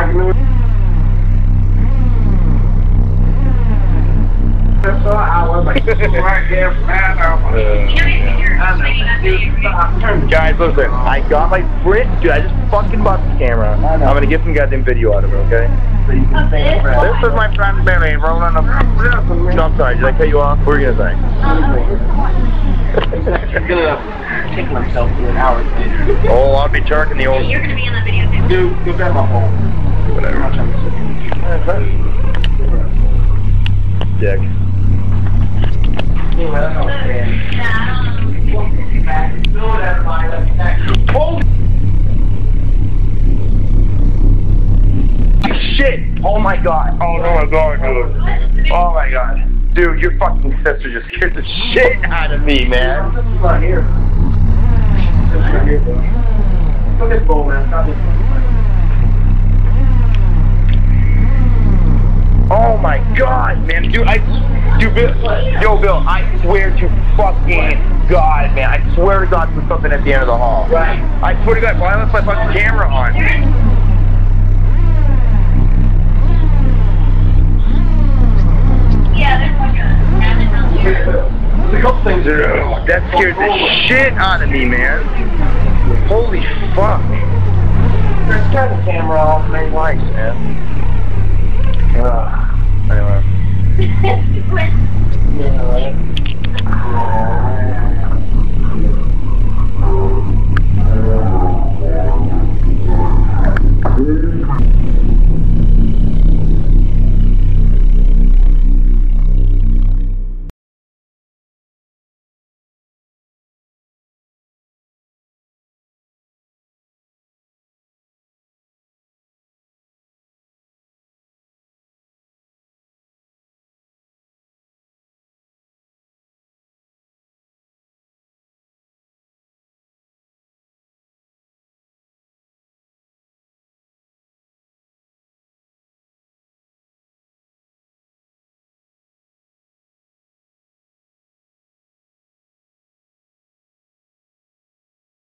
I Guys, listen, I got my Brit, dude. I just fucking bought this camera. I'm gonna get some goddamn video out of it, okay? This is my friend Billy rolling up. No, I'm sorry. Did I cut you off? What were you gonna say? myself an hour. Oh, I'll be jerking the old. You're gonna be on the video too. Dude, go grab my phone. Whatever. Dick. Anyway, that's all I'm saying. Yeah, Holy Shit! Oh my god. Oh no, my god, dude. Oh my god. Dude, your fucking sister just scared the shit out of me, man. Is here. This is not here, bro. Look at this bowl, man. Stop this. Oh my god, man. Dude, I. Dude, Bill. Yo, Bill, I swear to fucking God, man. I swear to God there's something at the end of the hall. Right. I swear to God, why left my fucking camera on? yeah, there's like a rabbit. There's a couple things Dude, uh, that scared the shit out of me, man. Holy fuck. Turn the camera off, man. Twice, man. Ugh.